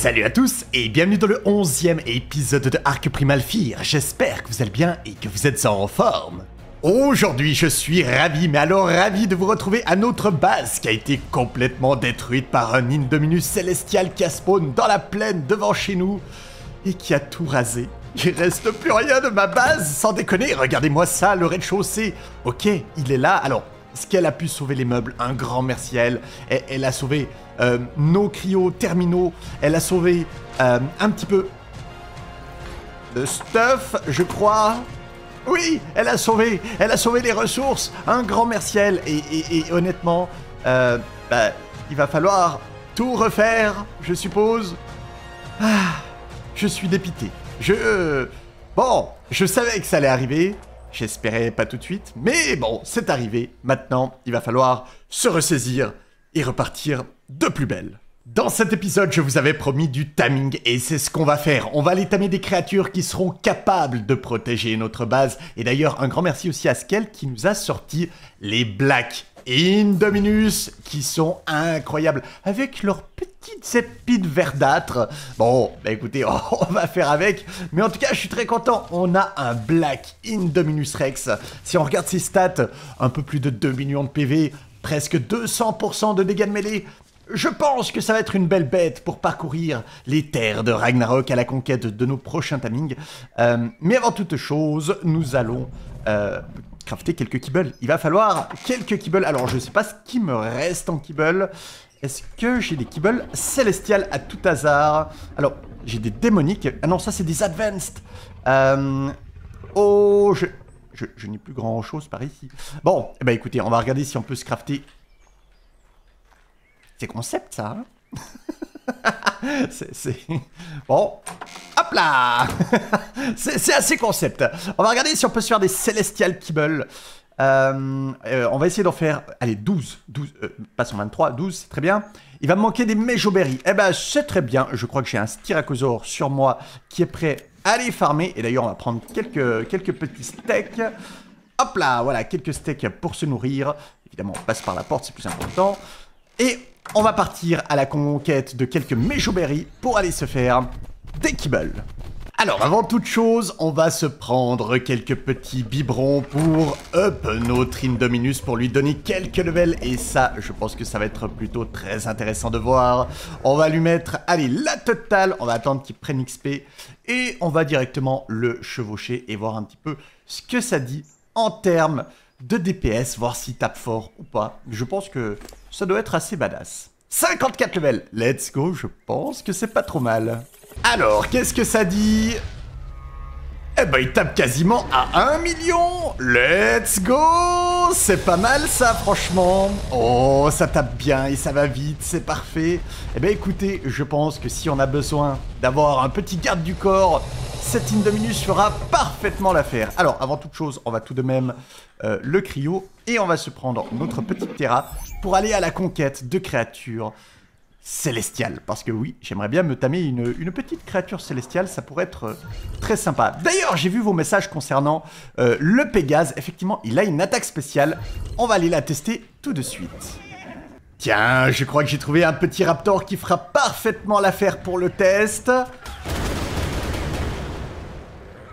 Salut à tous et bienvenue dans le 11e épisode de Arc Primal Fear. J'espère que vous allez bien et que vous êtes en forme. Aujourd'hui, je suis ravi, mais alors ravi de vous retrouver à notre base qui a été complètement détruite par un Indominus célestial qui a spawn dans la plaine devant chez nous et qui a tout rasé. Il reste plus rien de ma base, sans déconner, regardez-moi ça, le rez-de-chaussée. Ok, il est là, alors, est-ce qu'elle a pu sauver les meubles Un grand merci elle. A sauvé euh, nos cryos terminaux, elle a sauvé euh, un petit peu de stuff, je crois. Oui, elle a sauvé, elle a sauvé les ressources. Un grand merci. Et, honnêtement, euh, bah, il va falloir tout refaire, je suppose. Ah, je suis dépité. Je... euh, Bon, je savais que ça allait arriver. J'espérais pas tout de suite. Mais bon, c'est arrivé. Maintenant, il va falloir se ressaisir et repartir de plus belle. Dans cet épisode, je vous avais promis du taming et c'est ce qu'on va faire. On va aller tamer des créatures qui seront capables de protéger notre base. Et d'ailleurs, un grand merci aussi à Skel qui nous a sorti les Black Indominus qui sont incroyables avec leurs petites épines verdâtres. Bon, bah écoutez, on va faire avec. Mais en tout cas, je suis très content. On a un Black Indominus Rex. Si on regarde ses stats, un peu plus de 2 millions de PV, presque 200% de dégâts de mêlée. Je pense que ça va être une belle bête pour parcourir les terres de Ragnarok à la conquête de nos prochains tamings. Euh, mais avant toute chose, nous allons euh, crafter quelques kibbles. Il va falloir quelques kibbles. Alors, je sais pas ce qui me reste en kibbles. Est-ce que j'ai des kibbles célestiales à tout hasard? Alors, j'ai des démoniques. Ah non, ça, c'est des advanced. Euh, oh, je, n'ai plus grand chose par ici. Bon, eh ben écoutez, on va regarder si on peut se crafter c'est concept ça. hein? C'est- Bon. Hop là c'est, assez concept. On va regarder si on peut se faire des Celestial Kibble. Euh, euh, on va essayer d'en faire, allez, 12. 12 euh, pas 123, 12, c'est très bien. Il va me manquer des Mejoberry. Eh ben, c'est très bien. Je crois que j'ai un Styracosaur sur moi qui est prêt à les farmer. Et d'ailleurs, on va prendre quelques, quelques petits steaks. Hop là, voilà, quelques steaks pour se nourrir. Évidemment, on passe par la porte, c'est plus important. Et on va partir à la conquête de quelques Mejoberry pour aller se faire des kibbles. Alors, avant toute chose, on va se prendre quelques petits biberons pour up notre Indominus pour lui donner quelques levels. Et ça, je pense que ça va être plutôt très intéressant de voir. On va lui mettre, allez, la totale. On va attendre qu'il prenne XP. Et on va directement le chevaucher et voir un petit peu ce que ça dit en termes de DPS, voir s'il tape fort ou pas. Je pense que ça doit être assez badass. 54 levels, let's go, je pense que c'est pas trop mal. Alors, qu'est-ce que ça dit? Eh ben, il tape quasiment à 1 million Let's go C'est pas mal ça, franchement. Oh, ça tape bien et ça va vite, c'est parfait. Eh ben, écoutez, je pense que si on a besoin d'avoir un petit garde du corps, cet Indominus fera parfaitement l'affaire. Alors, avant toute chose, on va tout de même euh, le cryo et on va se prendre notre petite Terra pour aller à la conquête de créatures célestiales. Parce que oui, j'aimerais bien me tamer une, une petite créature célestiale, ça pourrait être euh, très sympa. D'ailleurs, j'ai vu vos messages concernant euh, le Pégase. Effectivement, il a une attaque spéciale. On va aller la tester tout de suite. Tiens, je crois que j'ai trouvé un petit raptor qui fera parfaitement l'affaire pour le test.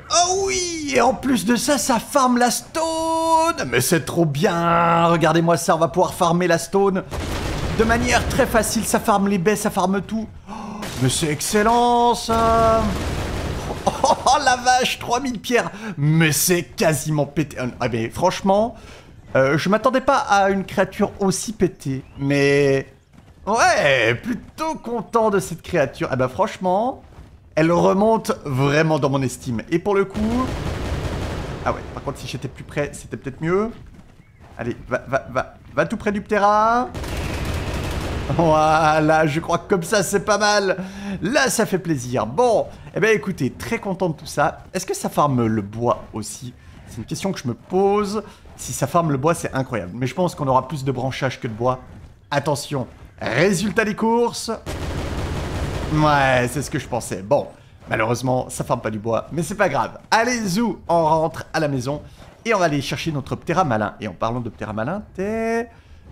Oh oui Et en plus de ça, ça farme la stone Mais c'est trop bien Regardez-moi ça, on va pouvoir farmer la stone de manière très facile. Ça farme les baies, ça farme tout. Oh, mais c'est excellent ça Oh la vache, 3000 pierres Mais c'est quasiment pété. Ah mais franchement, euh, je m'attendais pas à une créature aussi pétée. Mais... Ouais, plutôt content de cette créature. Ah bah franchement, elle remonte vraiment dans mon estime. Et pour le coup... Ah ouais, par contre si j'étais plus près, c'était peut-être mieux. Allez, va, va, va, va tout près du Ptera. Voilà, je crois que comme ça c'est pas mal. Là ça fait plaisir. Bon, eh ben écoutez, très content de tout ça. Est-ce que ça farme le bois aussi? C'est une question que je me pose. Si ça farme le bois, c'est incroyable. Mais je pense qu'on aura plus de branchage que de bois. Attention, résultat des courses. Ouais, c'est ce que je pensais. Bon, malheureusement, ça farme pas du bois, mais c'est pas grave. Allez, zou, on rentre à la maison et on va aller chercher notre Ptera malin. Et en parlant de Ptera malin, t'es...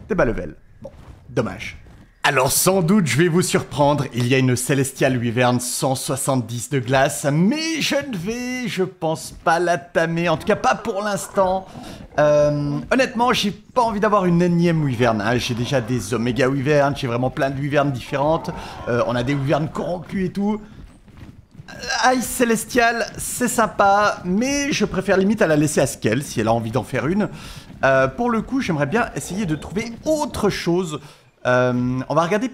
T'es bas level. Bon, dommage. Alors sans doute je vais vous surprendre, il y a une Celestial Wyvern 170 de glace, mais je ne vais, je pense pas la tamer, en tout cas pas pour l'instant. Euh, honnêtement, j'ai pas envie d'avoir une énième Wyvern, hein. j'ai déjà des Omega Wyvern, j'ai vraiment plein de différentes, euh, on a des Wyverns corrompus et tout. Ice Celestial, c'est sympa, mais je préfère limite à la laisser à Skell si elle a envie d'en faire une. Euh, pour le coup, j'aimerais bien essayer de trouver autre chose euh, on va regarder...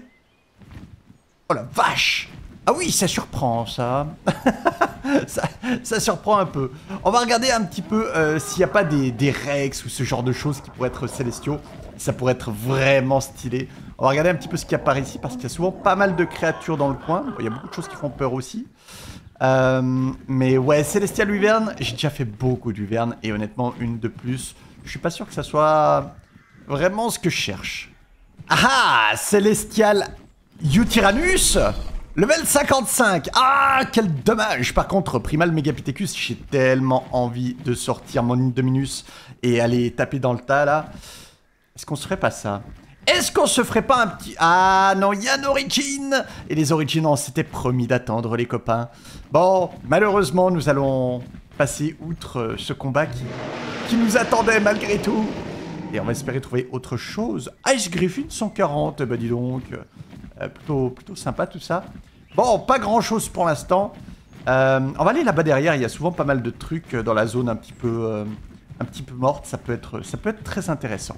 Oh la vache Ah oui, ça surprend, ça. ça. surprend un peu. On va regarder un petit peu euh, s'il n'y a pas des, Rex ou ce genre de choses qui pourraient être célestiaux. Ça pourrait être vraiment stylé. On va regarder un petit peu ce qu'il y a par ici, parce qu'il y a souvent pas mal de créatures dans le coin. Il y a beaucoup de choses qui font peur aussi. Euh, mais ouais, Célestial Wyvern, j'ai déjà fait beaucoup d'Uverne, et honnêtement, une de plus, je suis pas sûr que ça soit vraiment ce que je cherche. Ah Célestial Utyrannus Level 55 Ah, quel dommage Par contre, Primal Megapithecus, j'ai tellement envie de sortir mon Indominus et aller taper dans le tas, là. Est-ce qu'on se ferait pas ça? Est-ce qu'on se ferait pas un petit... Ah non, il y a une origin Et les origins, on s'était promis d'attendre, les copains. Bon, malheureusement, nous allons passer outre ce combat qui nous attendait malgré tout. Et on va espérer trouver autre chose. Ice Griffin 140, bah dis donc. Euh, plutôt, plutôt sympa tout ça. Bon, pas grand chose pour l'instant. Euh, on va aller là-bas derrière, il y a souvent pas mal de trucs dans la zone un petit peu, euh, un petit peu morte, ça peut, être, ça peut être très intéressant.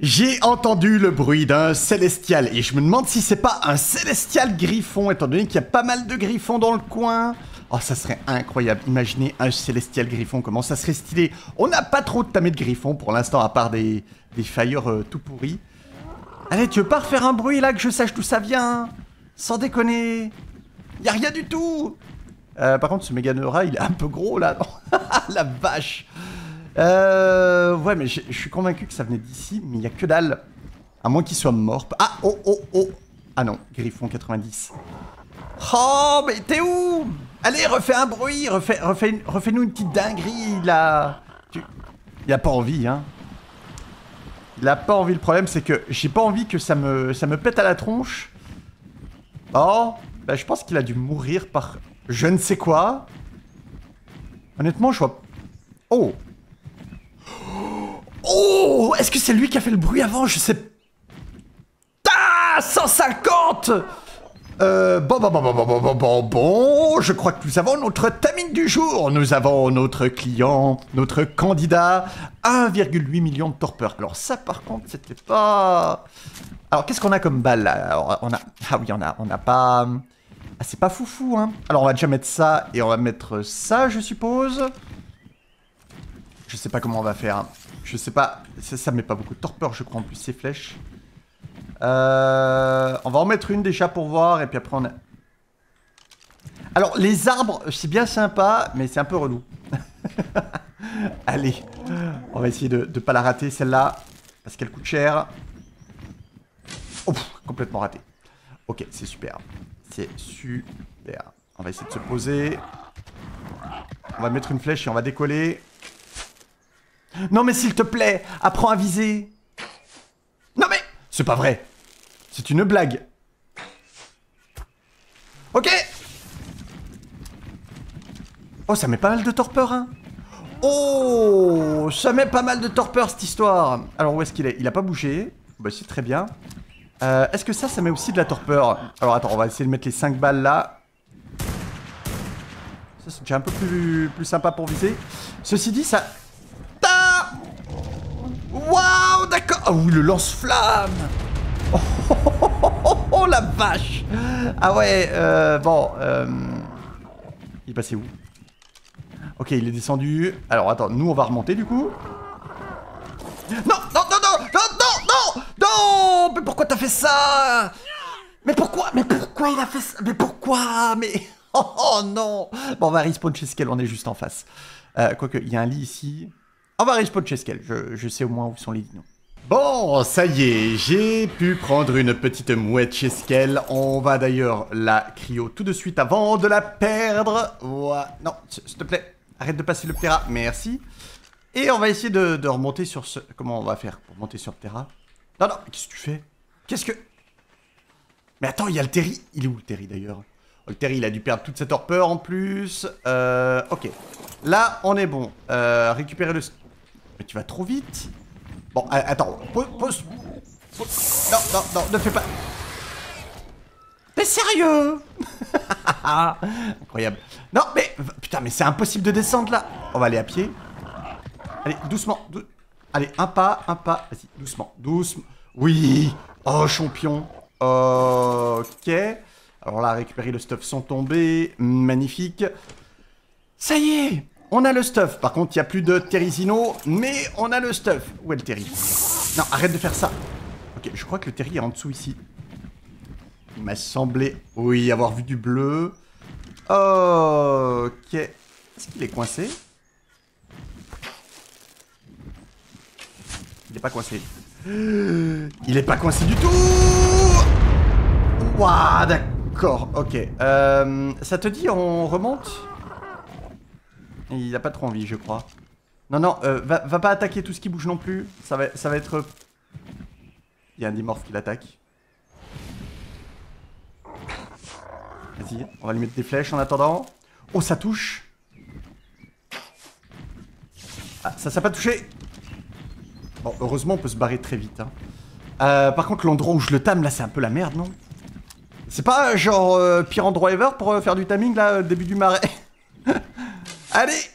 J'ai entendu le bruit d'un célestial et je me demande si c'est pas un célestial griffon, étant donné qu'il y a pas mal de griffons dans le coin. Oh, ça serait incroyable. Imaginez un célestial griffon, comment ça serait stylé. On n'a pas trop de tamés de griffons pour l'instant, à part des, des euh, tout pourris. Allez, tu veux pas refaire un bruit là, que je sache d'où ça vient Sans déconner. Y a rien du tout euh, Par contre, ce Meganeura, il est un peu gros là. La vache euh, Ouais, mais je suis convaincu que ça venait d'ici, mais il y a que dalle. À moins qu'il soit mort. Ah, oh, oh, oh Ah non, Griffon 90. Oh, mais t'es où? Allez, refais un bruit, refais, refais, refais nous une petite dinguerie, là. Il a pas envie, hein. Il a pas envie, le problème, c'est que j'ai pas envie que ça me, ça me pète à la tronche. Oh, bah, je pense qu'il a dû mourir par je ne sais quoi. Honnêtement, je vois... Oh Oh Est-ce que c'est lui qui a fait le bruit avant? Je sais... Ah 150 euh, bon, bon, bon, bon, bon, bon, bon, bon, je crois que nous avons notre tamine du jour. Nous avons notre client, notre candidat, 1,8 million de torpeurs. Alors ça, par contre, c'était pas... Alors, qu'est-ce qu'on a comme balle, là? Alors, on a... Ah oui, on a, on a pas... Ah, c'est pas foufou, hein Alors, on va déjà mettre ça, et on va mettre ça, je suppose. Je sais pas comment on va faire. Je sais pas... Ça, ça met pas beaucoup de torpeurs, je crois, en plus, ces flèches. Euh, on va en mettre une déjà pour voir, et puis après on a... Alors, les arbres, c'est bien sympa, mais c'est un peu relou. Allez, on va essayer de ne pas la rater, celle-là, parce qu'elle coûte cher. Oh, complètement raté. Ok, c'est super. C'est super. On va essayer de se poser. On va mettre une flèche et on va décoller. Non mais s'il te plaît, apprends à viser. Non mais... C'est pas vrai. C'est une blague. Ok Oh, ça met pas mal de torpeur, hein Oh Ça met pas mal de torpeur, cette histoire Alors, où est-ce qu'il est, Il a pas bougé. Bah, c'est très bien. Euh, est-ce que ça, ça met aussi de la torpeur? Alors, attends, on va essayer de mettre les 5 balles là. Ça, c'est déjà un peu plus, plus sympa pour viser. Ceci dit, ça... Waouh, d'accord Ah oui, le lance-flamme oh, oh, la vache Ah ouais, euh, bon, euh... Il est passé où? Ok, il est descendu. Alors, attends, nous, on va remonter, du coup. Non, non, non, non, non, non, non Non Mais pourquoi t'as fait ça? Mais pourquoi Mais pourquoi il a fait ça? Mais pourquoi Mais... Oh, oh, non Bon, on va respawn chez Skell, on est juste en face. Euh, quoique, il y a un lit ici. On va respawn chez Skell, je, je sais au moins où sont les dinos. Bon, ça y est, j'ai pu prendre une petite mouette chez Skell. On va d'ailleurs la cryo tout de suite avant de la perdre. Non, s'il te plaît, arrête de passer le Terra, merci. Et on va essayer de, remonter sur ce... Comment on va faire pour monter sur le Terra Non, non, qu'est-ce que tu fais? Qu'est-ce que... Mais attends, il y a le Terry. Il est où le Terry d'ailleurs? Oh, Terry, il a dû perdre toute cette torpeur en plus. Euh, ok. Là, on est bon. Euh, récupérer le... Mais tu vas trop vite. Bon, attends. Pause, pause. Non, non, non, ne fais pas... Mais sérieux? Incroyable. Non, mais... Putain, mais c'est impossible de descendre là. On va aller à pied. Allez, doucement. Allez, un pas, un pas. Vas-y, doucement, doucement. Oui Oh, champion Ok. Alors là, récupérer le stuff sans tomber. Magnifique. Ça y est On a le stuff. Par contre, il n'y a plus de Terizino, mais on a le stuff. Où est le Terry? Non, arrête de faire ça. Ok, je crois que le Terry est en dessous ici. Il m'a semblé, oui, avoir vu du bleu. Ok. Est-ce qu'il est coincé? Il est pas coincé. Il est pas coincé du tout Waouh, d'accord, ok. Euh, ça te dit, on remonte? Il a pas trop envie, je crois. Non, non, euh, va, pas attaquer tout ce qui bouge non plus. Ça va, ça va être... Il y a un dimorphe qui l'attaque. Vas-y, on va lui mettre des flèches en attendant. Oh, ça touche Ah, ça, ça pas touché Bon, heureusement, on peut se barrer très vite. Hein. Euh, par contre, l'endroit où je le tame, là, c'est un peu la merde, non? C'est pas genre euh, pire endroit ever pour euh, faire du timing, là, début du marais? Allez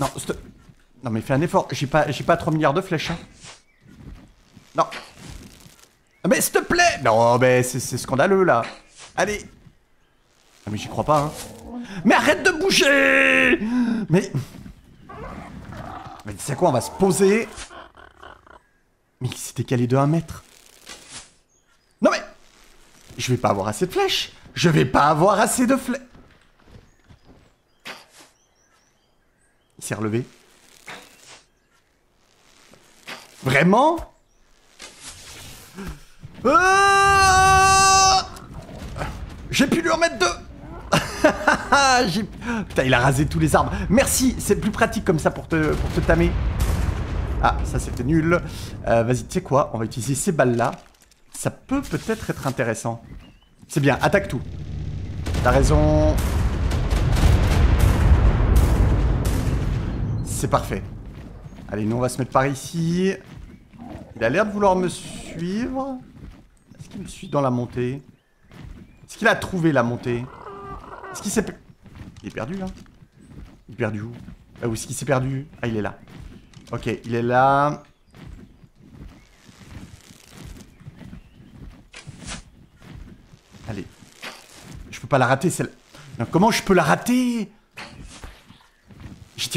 Non, non, mais fais un effort. J'ai pas, pas 3 milliards de flèches. Hein. Non. Mais s'il te plaît Non, mais c'est scandaleux, là. Allez Ah, mais j'y crois pas, hein. Mais arrête de bouger Mais... Mais sais quoi, on va se poser. Mais il s'est décalé de 1 mètre. Non mais Je vais pas avoir assez de flèches Je vais pas avoir assez de flèches Il s'est relevé. Vraiment? Ah J'ai pu lui en mettre deux Putain, il a rasé tous les arbres. Merci, c'est plus pratique comme ça pour te, pour tamer. Ah, ça c'était nul. Euh, vas-y, tu sais quoi? On va utiliser ces balles-là. Ça peut peut-être être intéressant. C'est bien, attaque tout. T'as raison. C'est parfait. Allez, nous on va se mettre par ici. Il a l'air de vouloir me suivre. Est-ce qu'il me suit dans la montée? Est-ce qu'il a trouvé la montée? Est-ce qu'il s'est... Il est perdu, là Il est perdu où? Ah, où est-ce qu'il s'est perdu? Ah, il est là. Ok, il est là. Allez. Je peux pas la rater, celle... Comment je peux la rater?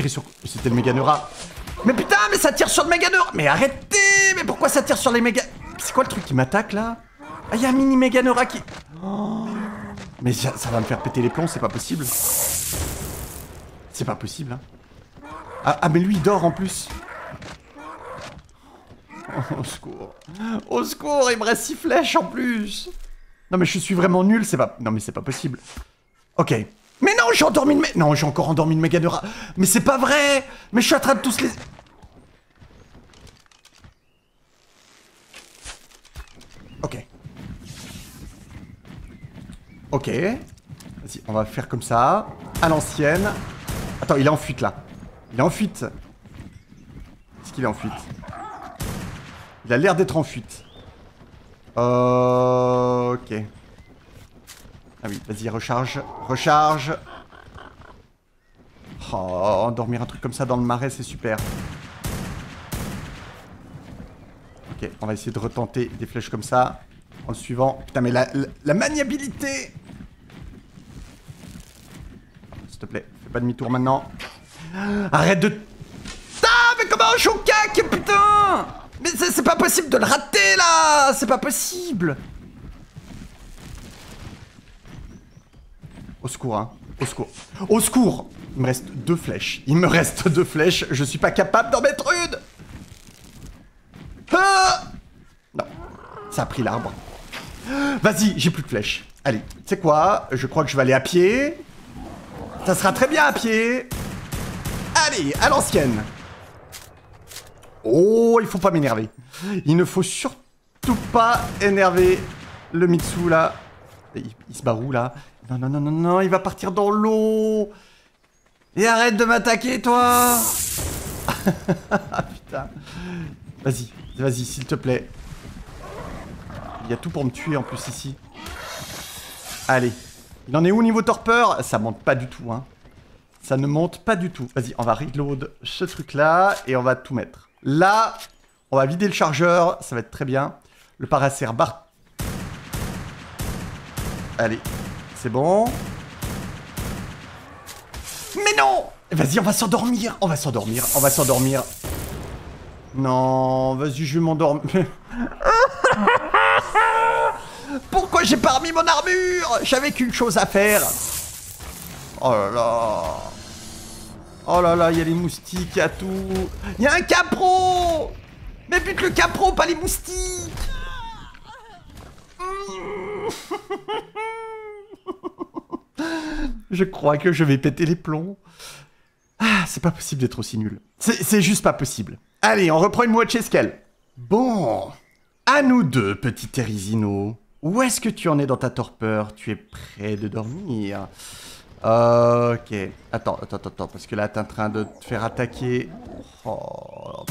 Sur... C'était le Méganeura. Mais putain, mais ça tire sur le Méganeura Mais arrêtez Mais pourquoi ça tire sur les méga... C'est quoi le truc qui m'attaque, là? Ah, il y a un mini Méganeura qui... Oh mais ça, va me faire péter les plombs, c'est pas possible. C'est pas possible, hein. Ah, ah, mais lui, il dort en plus. au secours. Au secours, il me reste 6 flèches en plus. Non, mais je suis vraiment nul, c'est pas... Non, mais c'est pas possible. Ok. Non, j'ai endormi. Non, j'ai encore endormi une Meganora. Mais c'est pas vrai Mais je suis en train de tous les... Ok. Ok. Vas-y, on va faire comme ça. À l'ancienne. Attends, il est en fuite là. Il est en fuite. Est-ce qu'il est en fuite? Il a l'air d'être en fuite. Ok. Ah oui, vas-y, recharge. Recharge. Oh, endormir un truc comme ça dans le marais, c'est super. Ok, on va essayer de retenter des flèches comme ça. En le suivant. Putain, mais la, maniabilité s'il te plaît. Fais pas demi-tour maintenant. Arrête de... Ah, mais comment je suis cac, putain Mais c'est pas possible de le rater, là C'est pas possible Au secours, hein. Au secours. Au secours Il me reste deux flèches. Il me reste deux flèches. Je suis pas capable d'en mettre une ah Non. Ça a pris l'arbre. Vas-y, j'ai plus de flèches. Allez, tu sais quoi? Je crois que je vais aller à pied. Ça sera très bien à pied. Allez, à l'ancienne. Oh, il faut pas m'énerver. Il ne faut surtout pas énerver le Mitsu là. Il, se barre là? Non, non, non, non, non, il va partir dans l'eau. Et arrête de m'attaquer, toi Putain. Vas-y, vas-y, s'il te plaît. Il y a tout pour me tuer en plus ici. Allez. Il en est où au niveau torpeur? Ça monte pas du tout, hein. Ça ne monte pas du tout. Vas-y, on va reload ce truc-là et on va tout mettre. Là, on va vider le chargeur, ça va être très bien. Le paracère bar... Allez, c'est bon. Mais non Vas-y, on va s'endormir, on va s'endormir, on va s'endormir. Non, vas-y, je vais m'endormir. Pourquoi j'ai pas remis mon armure? J'avais qu'une chose à faire. Oh là là. Oh là là, il y a les moustiques, il y a tout. Il y a un capro Mais bute le capro, pas les moustiques Je crois que je vais péter les plombs. Ah, c'est pas possible d'être aussi nul. C'est juste pas possible. Allez, on reprend une moitié scale. Bon, à nous deux, petit Terizino. Où est-ce que tu en es dans ta torpeur? Tu es prêt de dormir Ok. Attends, attends, attends, parce que là, t'es en train de te faire attaquer. Oh.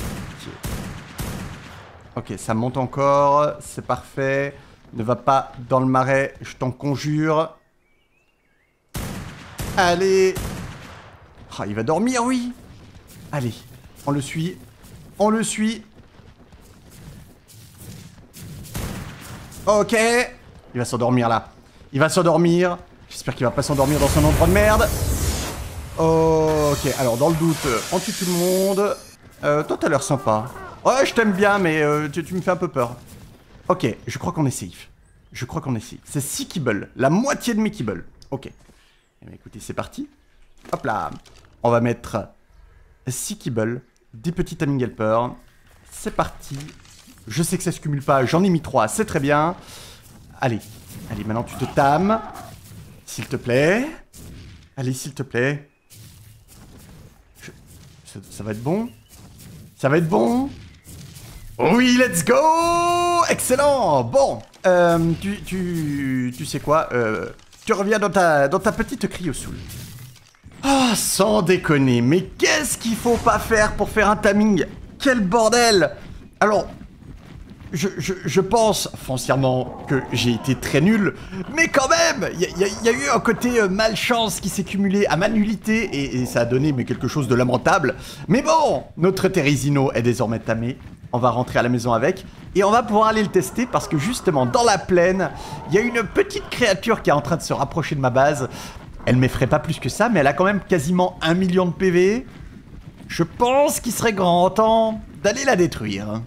Ok, ça monte encore, c'est parfait. Ne va pas dans le marais, je t'en conjure. Allez Ah, il va dormir, oui Allez, on le suit. On le suit. Ok. Il va s'endormir là. Il va s'endormir. J'espère qu'il va pas s'endormir dans son endroit de merde. Ok, alors dans le doute, on tue tout le monde. Euh, toi, t'as l'air sympa. Ouais, je t'aime bien, mais euh, tu, me fais un peu peur. Ok, je crois qu'on est safe. Je crois qu'on est safe. C'est 6 kibbles. La moitié de mes kibbles. Ok. Eh écoutez, c'est parti. Hop là. On va mettre 6 kibbles, des petits timing. C'est parti. Je sais que ça se cumule pas, j'en ai mis 3, c'est très bien. Allez, allez, maintenant tu te tames. S'il te plaît. Allez, s'il te plaît. Ça, va être bon Ça va être bon Oui, let's go Excellent Bon, euh, tu, tu, tu sais quoi euh, Tu reviens dans ta, dans ta petite cryosoul. Ah, oh, sans déconner, mais qu'est-ce qu'il faut pas faire pour faire un timing? Quel bordel Alors, je, pense foncièrement que j'ai été très nul, mais quand même, il y, a eu un côté euh, malchance qui s'est cumulé à ma nullité et, ça a donné quelque chose de lamentable. Mais bon, notre Teresino est désormais tamé. On va rentrer à la maison avec et on va pouvoir aller le tester parce que justement dans la plaine, il y a une petite créature qui est en train de se rapprocher de ma base. Elle m'effraie pas plus que ça, mais elle a quand même quasiment un million de PV. Je pense qu'il serait grand temps d'aller la détruire.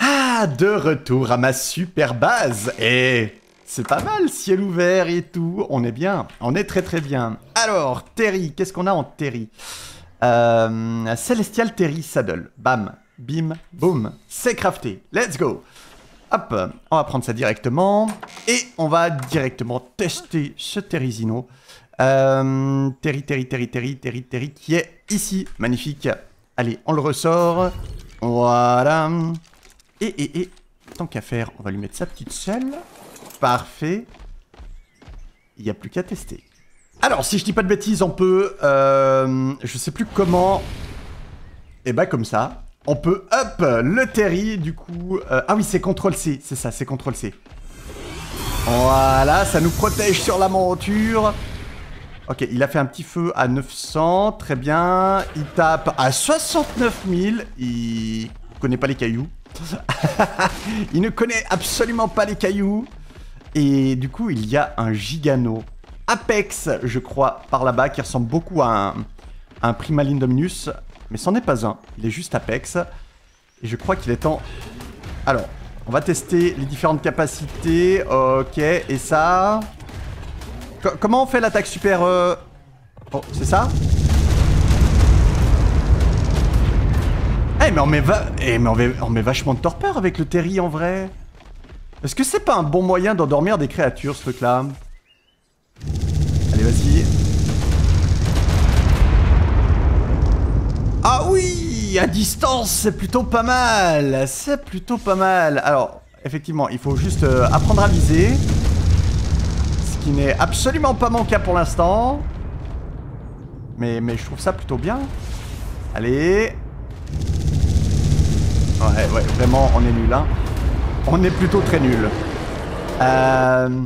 Ah, de retour à ma super base Et c'est pas mal, ciel ouvert et tout. On est bien, on est très très bien. Alors, Terry, qu'est-ce qu'on a en Terry? Euh, Celestial Terry Saddle. Bam, bim, boum. C'est crafté. Let's go Hop, on va prendre ça directement. Et on va directement tester ce Terryzino. Euh, Terry, Terry, Terry, Terry, Terry, Terry, qui est ici. Magnifique. Allez, on le ressort. Voilà. Et, et, et, tant qu'à faire, on va lui mettre sa petite selle. Parfait. Il n'y a plus qu'à tester. Alors, si je dis pas de bêtises, on peut... Euh, je sais plus comment... Et eh bah ben, comme ça. On peut up le Terry, du coup... Euh, ah oui, c'est CTRL-C, c'est ça, c'est CTRL-C. Voilà, ça nous protège sur la monture. Ok, il a fait un petit feu à 900, très bien. Il tape à 69 000. Il connaît pas les cailloux. il ne connaît absolument pas les cailloux. Et du coup, il y a un gigano. Apex, je crois, par là-bas, qui ressemble beaucoup à un, Dominus. Mais c'en est pas un. Il est juste Apex. Et je crois qu'il est temps... Alors, on va tester les différentes capacités. Ok, et ça... comment on fait l'attaque super... Euh, oh, c'est ça? Eh mais on met, eh, on met, vachement de torpeur avec le Terry en vrai. Est-ce que c'est pas un bon moyen d'endormir des créatures ce truc là Allez vas-y. Ah oui À distance c'est plutôt pas mal C'est plutôt pas mal Alors, effectivement, il faut juste euh, apprendre à viser. Ce qui n'est absolument pas mon cas pour l'instant. Mais, mais je trouve ça plutôt bien. Allez. Ouais, ouais, vraiment, on est nul, hein. On est plutôt très nul. Euh,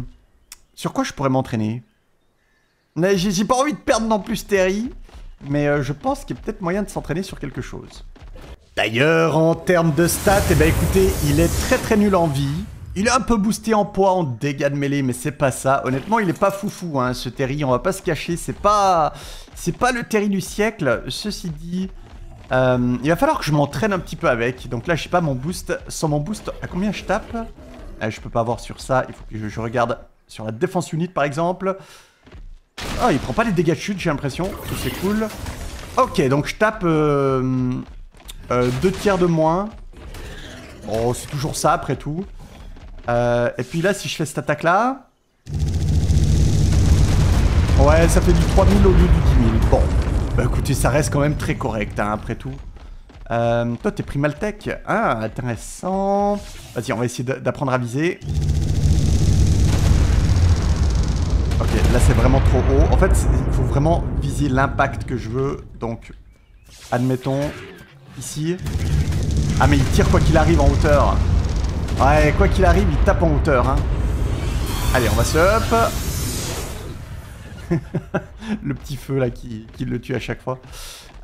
sur quoi je pourrais m'entraîner? J'ai pas envie de perdre non plus Terry. Mais euh, je pense qu'il y a peut-être moyen de s'entraîner sur quelque chose. D'ailleurs, en termes de stats, eh ben écoutez, il est très très nul en vie. Il est un peu boosté en poids, en dégâts de mêlée, mais c'est pas ça. Honnêtement, il est pas foufou, hein, ce Terry. On va pas se cacher, c'est pas, c'est pas le Terry du siècle. Ceci dit, euh, il va falloir que je m'entraîne un petit peu avec. Donc là, je sais pas mon boost. Sans mon boost, à combien je tape? Ah, Je peux pas voir sur ça. Il faut que je, regarde sur la défense unit, par exemple. Ah, il prend pas les dégâts de chute, j'ai l'impression. C'est cool. Ok, donc je tape euh, euh, deux tiers de moins. Bon, c'est toujours ça après tout. Euh, et puis là, si je fais cette attaque-là... Ouais, ça fait du 3000 au lieu du 10 000. Bon, bah écoutez, ça reste quand même très correct, hein, après tout. Euh, toi, t'es Primaltech. Ah, intéressant. Vas-y, on va essayer d'apprendre à viser. Ok, là c'est vraiment trop haut. En fait, il faut vraiment viser l'impact que je veux. Donc, admettons, ici. Ah, mais il tire quoi qu'il arrive en hauteur. Ouais, quoi qu'il arrive, il tape en hauteur. Hein. Allez, on va se up. le petit feu là qui, le tue à chaque fois.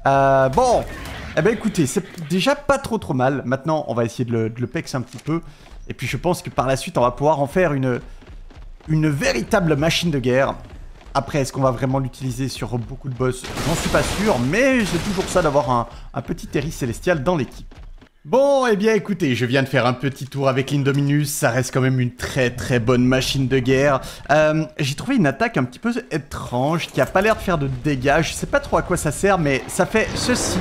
Euh, bon, eh ben écoutez, c'est déjà pas trop trop mal. Maintenant, on va essayer de le, de le pex un petit peu. Et puis je pense que par la suite, on va pouvoir en faire une, une véritable machine de guerre. Après, est-ce qu'on va vraiment l'utiliser sur beaucoup de boss? J'en suis pas sûr, mais j'ai toujours ça d'avoir un, petit Terry Célestial dans l'équipe. Bon, eh bien écoutez, je viens de faire un petit tour avec l'Indominus, ça reste quand même une très très bonne machine de guerre. Euh, j'ai trouvé une attaque un petit peu étrange, qui a pas l'air de faire de dégâts, je sais pas trop à quoi ça sert, mais ça fait ceci.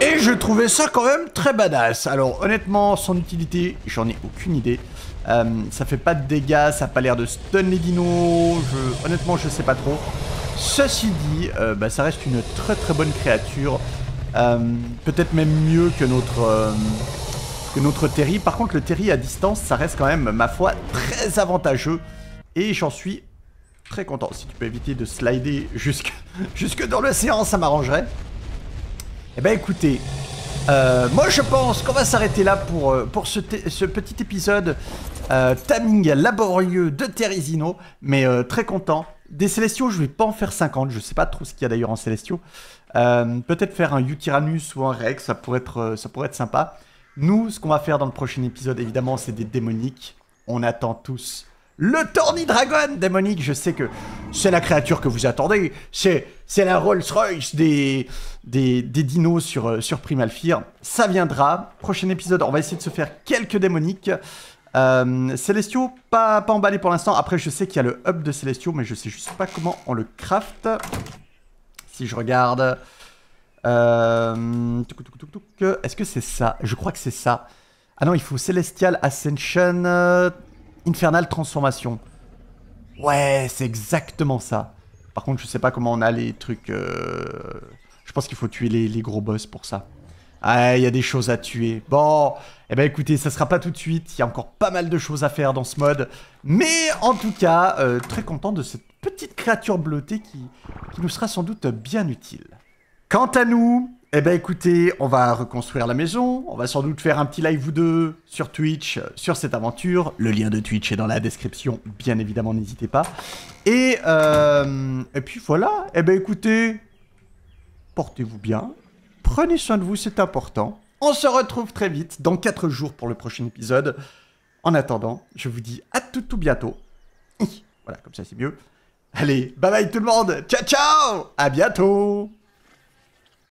Et je trouvais ça quand même très badass. Alors honnêtement, son utilité, j'en ai aucune idée. Euh, ça fait pas de dégâts, ça a pas l'air de stun les dinos, honnêtement je sais pas trop. Ceci dit, euh, bah, ça reste une très très bonne créature. Euh, peut-être même mieux que notre, que notre Terry. Par contre, le Terry à distance, ça reste quand même, ma foi, très avantageux. Et j'en suis très content. Si tu peux éviter de slider jusque, jusque dans l'océan, ça m'arrangerait. Eh ben écoutez, euh, moi je pense qu'on va s'arrêter là pour, pour ce, petit épisode euh, timing laborieux de Terizino, mais très content. Des Célestiaux, je vais pas en faire 50, je sais pas trop ce qu'il y a d'ailleurs en Célestiaux. Euh, peut-être faire un Utyranus ou un Rex, ça pourrait être, euh, ça pourrait être sympa. Nous, ce qu'on va faire dans le prochain épisode, évidemment, c'est des démoniques. On attend tous le Tornidragon démonique. Je sais que c'est la créature que vous attendez. C'est, la Rolls-Royce des, des, des, dinos sur, euh, sur Primal Fear. Ça viendra. Prochain épisode, on va essayer de se faire quelques démoniques. Euh, pas, pas emballé pour l'instant. Après, je sais qu'il y a le hub de Célestiaux, mais je sais juste pas comment on le craft. Si je regarde... Euh... Est-ce que c'est ça? Je crois que c'est ça. Ah non, il faut Celestial Ascension Infernal Transformation. Ouais, c'est exactement ça. Par contre, je sais pas comment on a les trucs... Euh, je pense qu'il faut tuer les, gros boss pour ça. Ah, il y a des choses à tuer. Bon, eh ben écoutez, ça sera pas tout de suite. Il y a encore pas mal de choses à faire dans ce mode. Mais en tout cas, euh, très content de cette petite créature bleutée qui nous sera sans doute bien utile. Quant à nous, eh ben écoutez, on va reconstruire la maison, on va sans doute faire un petit live ou deux sur Twitch sur cette aventure. Le lien de Twitch est dans la description, bien évidemment, n'hésitez pas. Et, euh, et puis voilà, eh ben écoutez, portez-vous bien, prenez soin de vous, c'est important. On se retrouve très vite, dans 4 jours pour le prochain épisode. En attendant, je vous dis à tout tout bientôt. Voilà, comme ça c'est mieux. Allez, bye bye tout le monde. Ciao ciao À bientôt